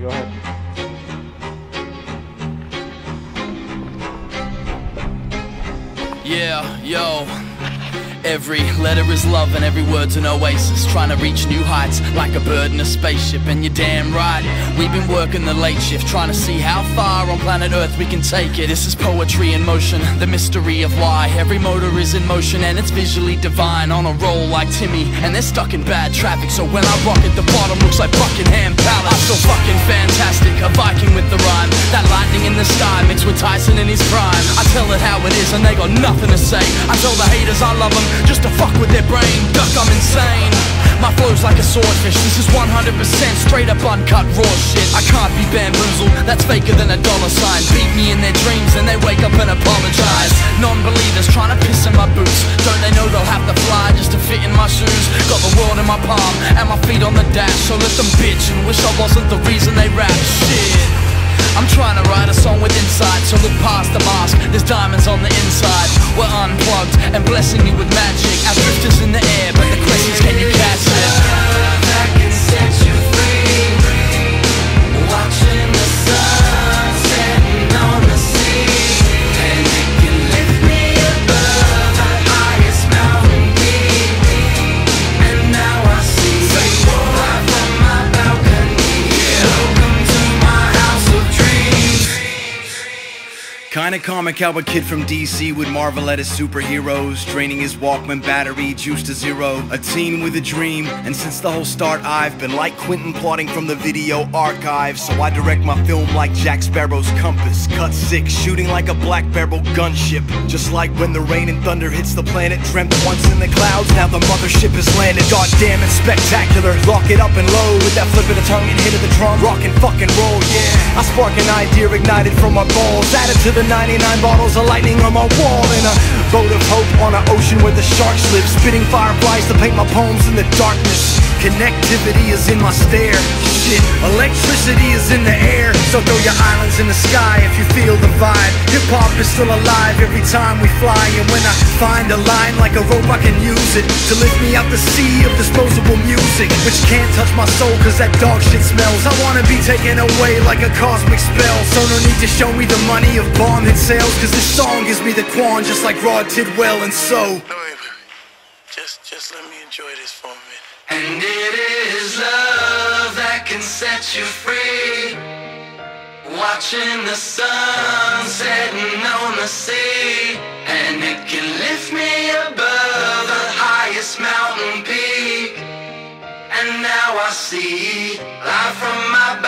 Go ahead. Yeah, yo. Every letter is love and every word's an oasis. Trying to reach new heights like a bird in a spaceship. And you're damn right, we've been working the late shift. Trying to see how far on planet Earth we can take it. This is poetry in motion, the mystery of why. Every motor is in motion and it's visually divine. On a roll like Timmy and they're stuck in bad traffic. So when I rock at the bottom looks like Buckingham Palace. I'm so fucking fantastic, a Viking with the rhyme. That lightning in the sky mixed with Tyson in his prime. I tell it how it is and they got nothing to say. I tell the haters I love them just to fuck with their brain. Duck, I'm insane. My flow's like a swordfish, this is 100% straight up uncut raw shit. I can't be bamboozled, that's faker than a dollar sign. Beat me in their dreams and they wake up and apologize. Non-believers trying to piss in my boots. Don't they know they'll have to fly just to fit in my shoes? Got the world in my palm and my feet on the dash. So let them bitch and wish I wasn't the reason they rap. Shit so look past the mask. There's diamonds on the inside. We're unplugged and blessing you with magic. Our drifters in the air, Kinda comic how a kid from DC would marvel at his superheroes, draining his Walkman battery, juice to zero. A teen with a dream, and since the whole start, I've been like Quentin plotting from the video archive. So I direct my film like Jack Sparrow's compass. Cut six, shooting like a black barrel gunship. Just like when the rain and thunder hits the planet, dreamt once in the clouds, now the mothership has landed. God damn it, spectacular. Lock it up and load with that flip of the tongue and hit of the drum. Rock and fucking roll, yeah. I spark an idea ignited from my balls, added to the 99 bottles of lightning on my wall in a boat of hope on an ocean where the sharks live spitting fireflies to paint my poems in the darkness connectivity is in my stare. Shit electricity is in the air. So throw your islands in the sky if you feel the vibe. Hip-hop is still alive every time we fly. And when i find a line like a rope i can use it to lift me out the sea of disposable music which can't touch my soul cause that dog shit smells. I wanna be taken away like a cosmic spell. So no need to show me the money of bomb hit sales cause this song gives me the quan just like rod tidwell and so Just, just let me enjoy this for a minute. And it is love that can set you free. Watching the sun setting on the sea. And it can lift me above the highest mountain peak. And now I see life from my balcony.